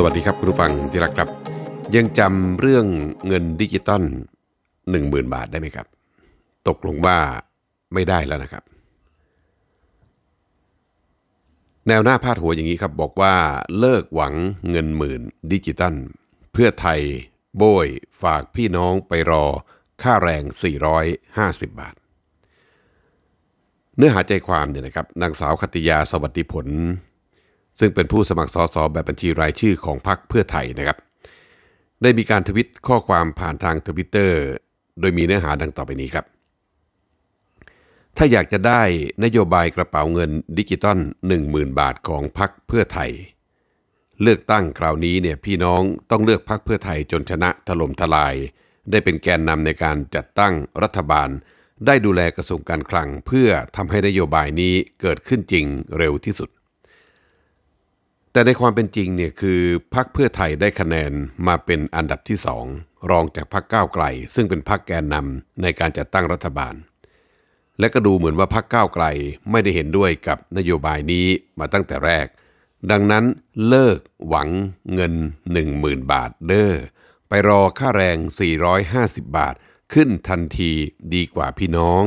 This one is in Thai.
สวัสดีครับคุณผู้ฟังที่รักครับ ยังจำเรื่องเงินดิจิตอล10,000 บาทได้ไหมครับ ตกลงว่าไม่ได้แล้วนะครับ แนวหน้าพาดหัวอย่างนี้ครับ บอกว่าเลิกหวังเงินหมื่นดิจิตอลเพื่อไทยโบยฝากพี่น้องไปรอค่าแรง 450 บาท เนื้อหาใจความเนี่ยนะครับนางสาวขัตติยาสวัสดิผล ซึ่งเป็นผู้สมัครสอสอแบบบัญชีรายชื่อของพรรคเพื่อไทยนะครับ ได้มีการทวิตข้อความผ่านทางทวิตเตอร์โดยมีเนื้อหาดังต่อไปนี้ครับ ถ้าอยากจะได้นโยบายกระเป๋าเงินดิจิตอล10,000 บาทของพรรคเพื่อไทย เลือกตั้งคราวนี้เนี่ยพี่น้องต้องเลือกพรรคเพื่อไทยจนชนะถล่มทลาย ได้เป็นแกนนำในการจัดตั้งรัฐบาลได้ดูแลกระทรวงการคลังเพื่อทำให้นโยบายนี้เกิดขึ้นจริงเร็วที่สุด แต่ในความเป็นจริงเนี่ยคือพรรคเพื่อไทยได้คะแนนมาเป็นอันดับที่สองรองจากพรรคก้าวไกล ซึ่งเป็นพรรคแกนนำในการจัดตั้งรัฐบาล และก็ดูเหมือนว่าพรรคก้าวไกลไม่ได้เห็นด้วยกับนโยบายนี้มาตั้งแต่แรก ดังนั้นเลิกหวังเงิน 10,000 บาทเด้อไปรอค่าแรง 450 บาท ขึ้นทันทีดีกว่าพี่น้อง